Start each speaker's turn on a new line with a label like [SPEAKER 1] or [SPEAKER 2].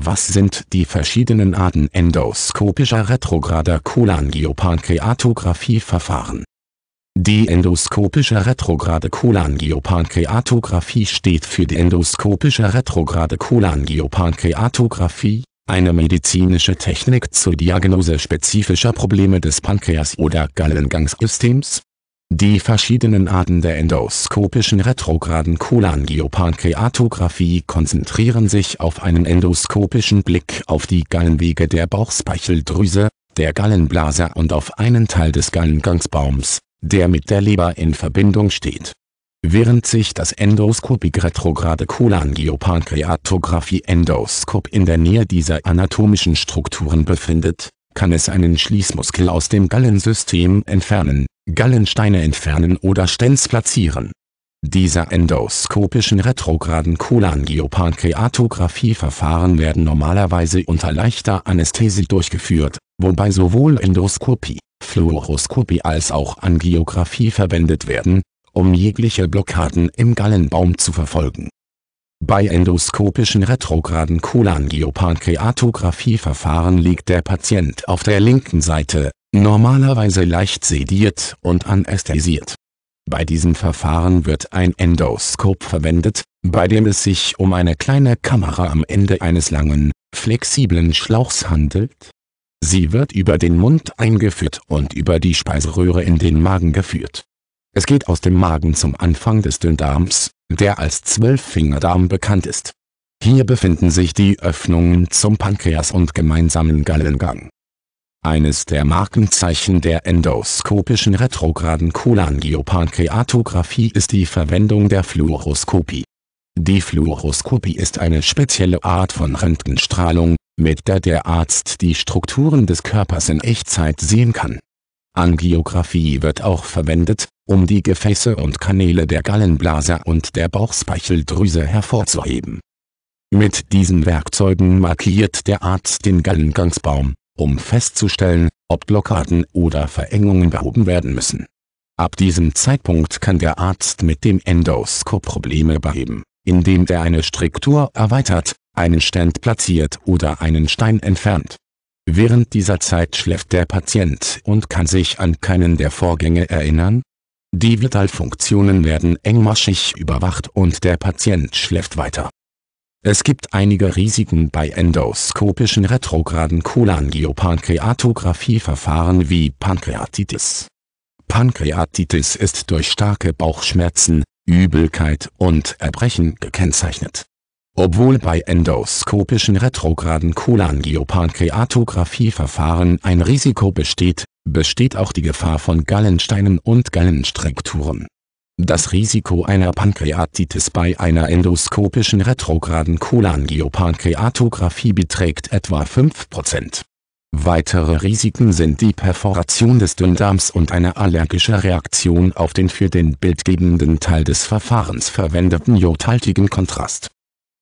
[SPEAKER 1] Was sind die verschiedenen Arten endoskopischer retrograder Cholangiopankreatographie-Verfahren? Die endoskopische retrograde Cholangiopankreatographie steht für die endoskopische retrograde Cholangiopankreatographie, eine medizinische Technik zur Diagnose spezifischer Probleme des Pankreas oder Gallengangssystems. Die verschiedenen Arten der endoskopischen retrograden Cholangiopankreatographie konzentrieren sich auf einen endoskopischen Blick auf die Gallenwege der Bauchspeicheldrüse, der Gallenblase und auf einen Teil des Gallengangsbaums der mit der Leber in Verbindung steht. Während sich das Endoskopik retrograde Cholangiopankreatographie Endoskop in der Nähe dieser anatomischen Strukturen befindet, kann es einen Schließmuskel aus dem Gallensystem entfernen, Gallensteine entfernen oder Stents platzieren. Dieser endoskopischen retrograden Cholangiopankreatographie-Verfahren werden normalerweise unter leichter Anästhesie durchgeführt, wobei sowohl Endoskopie Fluoroskopie als auch Angiografie verwendet werden, um jegliche Blockaden im Gallenbaum zu verfolgen. Bei endoskopischen retrograden Cholangiopankreatographie-Verfahren liegt der Patient auf der linken Seite, normalerweise leicht sediert und anästhesiert. Bei diesem Verfahren wird ein Endoskop verwendet, bei dem es sich um eine kleine Kamera am Ende eines langen, flexiblen Schlauchs handelt Sie wird über den Mund eingeführt und über die Speiseröhre in den Magen geführt. Es geht aus dem Magen zum Anfang des Dünndarms, der als Zwölffingerdarm bekannt ist. Hier befinden sich die Öffnungen zum Pankreas und gemeinsamen Gallengang. Eines der Markenzeichen der endoskopischen retrograden Cholangiopankreatographie ist die Verwendung der Fluoroskopie. Die Fluoroskopie ist eine spezielle Art von Röntgenstrahlung, mit der der Arzt die Strukturen des Körpers in Echtzeit sehen kann. Angiografie wird auch verwendet, um die Gefäße und Kanäle der Gallenblase und der Bauchspeicheldrüse hervorzuheben. Mit diesen Werkzeugen markiert der Arzt den Gallengangsbaum, um festzustellen, ob Blockaden oder Verengungen behoben werden müssen. Ab diesem Zeitpunkt kann der Arzt mit dem Endoskop Probleme beheben, indem er eine Struktur erweitert, einen Stent platziert oder einen Stein entfernt. Während dieser Zeit schläft der Patient und kann sich an keinen der Vorgänge erinnern. Die Vitalfunktionen werden engmaschig überwacht und der Patient schläft weiter. Es gibt einige Risiken bei endoskopischen retrograden Cholangiopankreatographie-Verfahren wie Pankreatitis. Pankreatitis ist durch starke Bauchschmerzen, Übelkeit und Erbrechen gekennzeichnet obwohl bei endoskopischen retrograden Cholangiopankreatographie-Verfahren ein Risiko besteht, besteht auch die Gefahr von Gallensteinen und Gallenstrukturen. Das Risiko einer Pankreatitis bei einer endoskopischen retrograden Cholangiopankreatographie beträgt etwa 5%. Weitere Risiken sind die Perforation des Dünndarms und eine allergische Reaktion auf den für den bildgebenden Teil des Verfahrens verwendeten jodhaltigen Kontrast